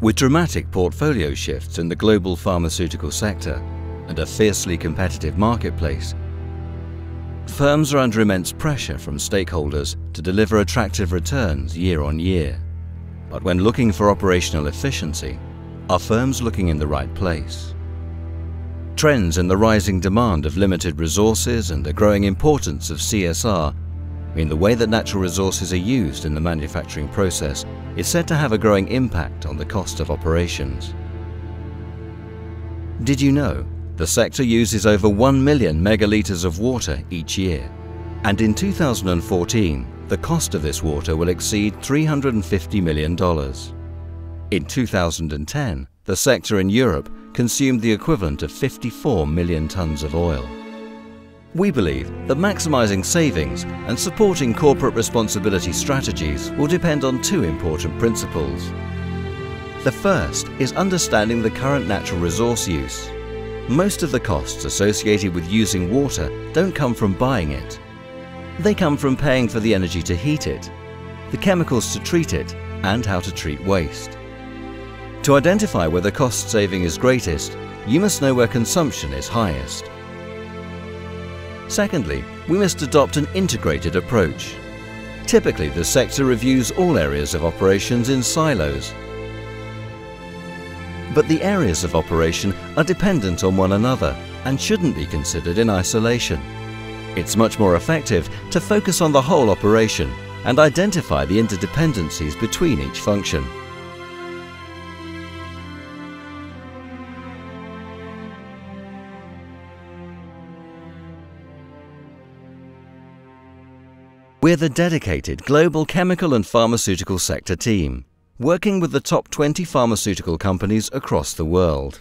With dramatic portfolio shifts in the global pharmaceutical sector and a fiercely competitive marketplace, firms are under immense pressure from stakeholders to deliver attractive returns year on year. But when looking for operational efficiency, are firms looking in the right place? Trends in the rising demand of limited resources and the growing importance of CSR mean the way that natural resources are used in the manufacturing process is said to have a growing impact on the cost of operations. Did you know the sector uses over 1 million megalitres of water each year? And in 2014, the cost of this water will exceed $350 million. In 2010, the sector in Europe consumed the equivalent of 54 million tonnes of oil. We believe that maximising savings and supporting corporate responsibility strategies will depend on two important principles. The first is understanding the current natural resource use. Most of the costs associated with using water don't come from buying it. They come from paying for the energy to heat it, the chemicals to treat it, and how to treat waste. To identify where the cost saving is greatest, you must know where consumption is highest. Secondly, we must adopt an integrated approach. Typically, the sector reviews all areas of operations in silos. But the areas of operation are dependent on one another and shouldn't be considered in isolation. It's much more effective to focus on the whole operation and identify the interdependencies between each function. We're the dedicated global chemical and pharmaceutical sector team, working with the top 20 pharmaceutical companies across the world.